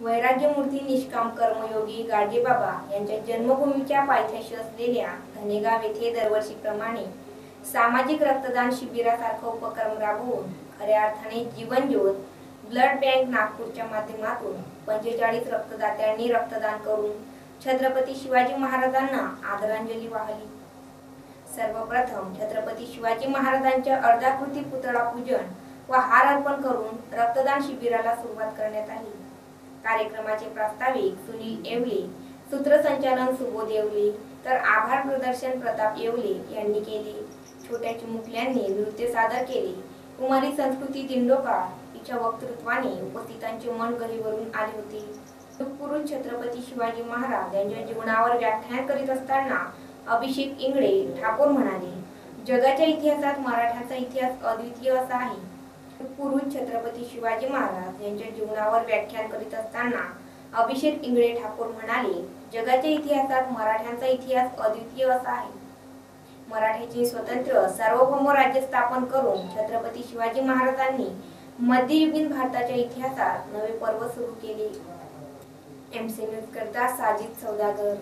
वैराग्यमूर्ती निष्काम कर्मयोगी गाडगेबाबा यांच्या जन्मभूमीच्या पायथ्याशी असलेल्या धनेगाव येथे दरवर्षीप्रमाणे सामाजिक रक्तदान शिबिरासारखा उपक्रम राबवून खऱ्या अर्थाने जीवनज्योत ब्लड बँक नागपूरच्या माध्यमातून पंचेचाळीस रक्तदात्यांनी रक्तदान करून छत्रपती शिवाजी महाराजांना आदरांजली वाहिली. सर्वप्रथम छत्रपती शिवाजी महाराजांच्या अर्धाकृती पुतळा पूजन व हार अर्पण करून रक्तदान शिबिराला सुरुवात करण्यात आली. कार्यक्रमाचे प्रास्ताविक सुनील येवले सूत्रसंचालन सुबोध येवले तर आभार प्रदर्शन प्रताप येवले यांनी केले. छोट्या चिमुकल्यांनी नृत्य सादर केले. कुमारी संस्कृती दिंडोका हिच्या वक्तृत्वाने उपस्थितांचे मन गहिवरून आले होते. नागपूरून छत्रपती शिवाजी महाराज यांच्या जीवनावर व्याख्यान करीत असताना अभिषेक इंगळे ठाकूर म्हणाले जगाच्या इतिहासात मराठ्याचा इतिहास अद्वितीय असा आहे. छत्रपती शिवाजी महाराज यांच्या जीवनावर व्याख्यान करीत असताना अभिषेक इंगळे ठाकूर म्हणाले जगाच्या इतिहासात मराठ्यांचा इतिहास अद्वितीय असा आहे. मराठ्याचे स्वतंत्र सार्वभौम राज्य स्थापन करून छत्रपती शिवाजी महाराजांनी मध्ययुगीन भारताच्या इतिहासात नवे पर्व सुरू केले. एमसी न्यूज करता साजिद सौदागर.